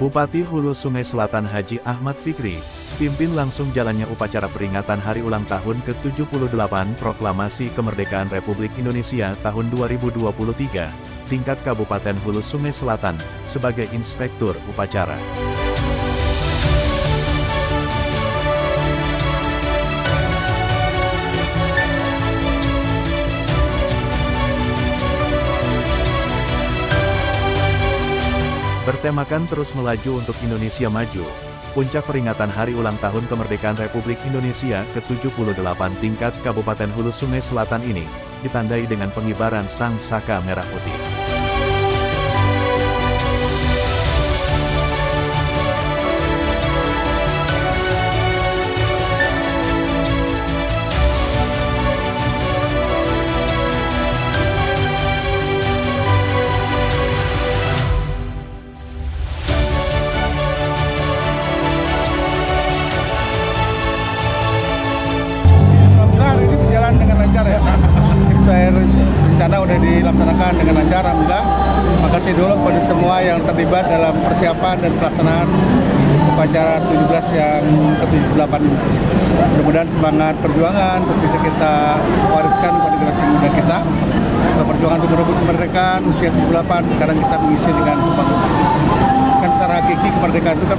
Bupati Hulu Sungai Selatan Haji Ahmad Fikri, pimpin langsung jalannya upacara peringatan hari ulang tahun ke-78 Proklamasi Kemerdekaan Republik Indonesia tahun 2023, tingkat Kabupaten Hulu Sungai Selatan, sebagai Inspektur Upacara. Bertemakan terus melaju untuk Indonesia maju, puncak peringatan hari ulang tahun kemerdekaan Republik Indonesia ke-78 tingkat Kabupaten Hulu Sungai Selatan ini, ditandai dengan pengibaran Sang Saka Merah Putih. Rencana udah dilaksanakan dengan lancar, alhamdulillah. Makasih dulu kepada semua yang terlibat dalam persiapan dan pelaksanaan upacara 17 yang ke-78 ini. Mudah-mudahan semangat perjuangan terus bisa kita wariskan kepada generasi muda kita. Perjuangan untuk merebut kemerdekaan usia 78, sekarang kita mengisi dengan pembangunan kan secara hakiki kemerdekaan itu kan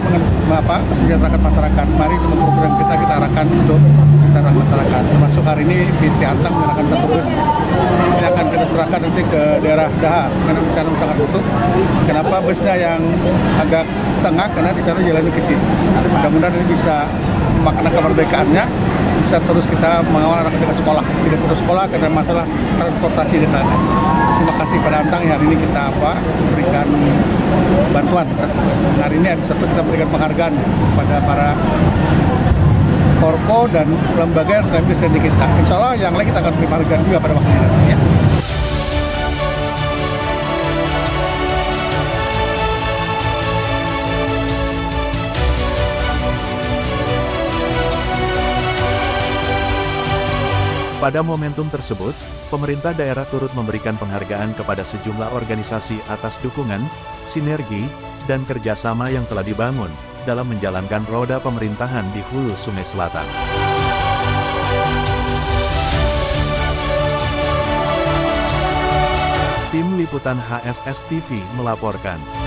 apa mensejahterakan masyarakat. Mari semua program kita kita arahkan untuk kesejahteraan masyarakat. Termasuk hari ini PT Antang menggunakan satu bus. Ini akan kita serahkan nanti ke daerah Dahar karena di sana sangat butuh. Kenapa busnya yang agak setengah? Karena di sana jalannya kecil. Mudah-mudahan ini bisa makna kemerdekaannya bisa terus kita mengawal anak kita sekolah. Tidak putus sekolah karena masalah transportasi di sana. Terima kasih pada Antang. Hari ini kita apa berikan bantuan. Hari ini ada satu kita berikan penghargaan kepada para Korko dan lembaga yang selain di kita. Insya Allah yang lain kita akan penghargaan juga pada waktu ini. Ya. Pada momentum tersebut, pemerintah daerah turut memberikan penghargaan kepada sejumlah organisasi atas dukungan, sinergi, dan kerjasama yang telah dibangun dalam menjalankan roda pemerintahan di Hulu Sungai Selatan. Tim Liputan HSS TV melaporkan.